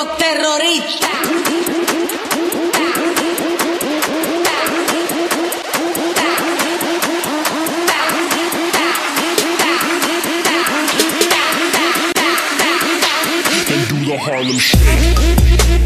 somos terroristas. do the Harlem Shake.